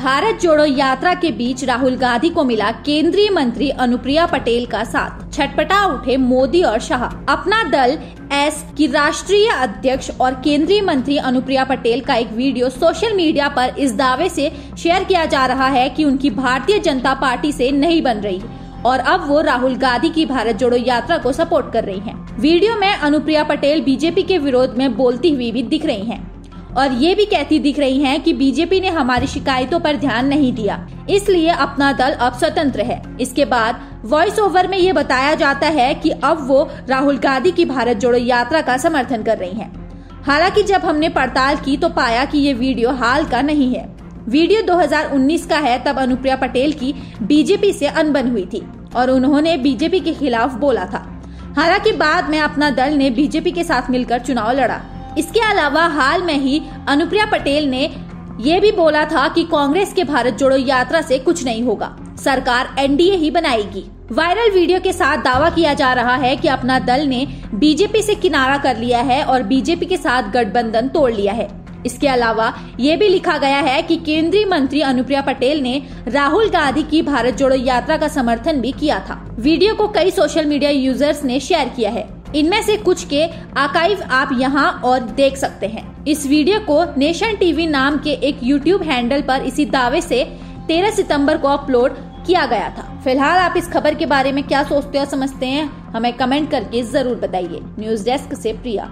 भारत जोड़ो यात्रा के बीच राहुल गांधी को मिला केंद्रीय मंत्री अनुप्रिया पटेल का साथ छटपटा उठे मोदी और शाह अपना दल एस की राष्ट्रीय अध्यक्ष और केंद्रीय मंत्री अनुप्रिया पटेल का एक वीडियो सोशल मीडिया पर इस दावे से शेयर किया जा रहा है कि उनकी भारतीय जनता पार्टी से नहीं बन रही और अब वो राहुल गांधी की भारत जोड़ो यात्रा को सपोर्ट कर रही हैं। वीडियो में अनुप्रिया पटेल बीजेपी के विरोध में बोलती हुई भी दिख रही हैं। और ये भी कहती दिख रही हैं कि बीजेपी ने हमारी शिकायतों पर ध्यान नहीं दिया। इसलिए अपना दल अब स्वतंत्र है। इसके बाद वॉइस ओवर में ये बताया जाता है कि अब वो राहुल गांधी की भारत जोड़ो यात्रा का समर्थन कर रही हैं। हालाँकि जब हमने पड़ताल की तो पाया कि ये वीडियो हाल का नहीं है। वीडियो 2019 का है तब अनुप्रिया पटेल की बीजेपी से अनबन हुई थी और उन्होंने बीजेपी के खिलाफ बोला था। हालाँकि बाद में अपना दल ने बीजेपी के साथ मिलकर चुनाव लड़ा। इसके अलावा हाल में ही अनुप्रिया पटेल ने ये भी बोला था कि कांग्रेस के भारत जोड़ो यात्रा से कुछ नहीं होगा। सरकार एनडीए ही बनाएगी। वायरल वीडियो के साथ दावा किया जा रहा है कि अपना दल ने बीजेपी से किनारा कर लिया है और बीजेपी के साथ गठबंधन तोड़ लिया है। इसके अलावा ये भी लिखा गया है कि केंद्रीय मंत्री अनुप्रिया पटेल ने राहुल गांधी की भारत जोड़ो यात्रा का समर्थन भी किया था। वीडियो को कई सोशल मीडिया यूज़र्स ने शेयर किया है। इनमें से कुछ के आकाइव आप यहाँ और देख सकते हैं। इस वीडियो को नेशन टीवी नाम के एक यूट्यूब हैंडल पर इसी दावे से 13 सितंबर को अपलोड किया गया था। फ़िलहाल आप इस खबर के बारे में क्या सोचते और समझते हैं, हमें कमेंट करके ज़रूर बताइए। न्यूज़ डेस्क से प्रिया।